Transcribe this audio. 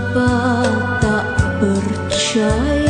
Mengapa tak percaya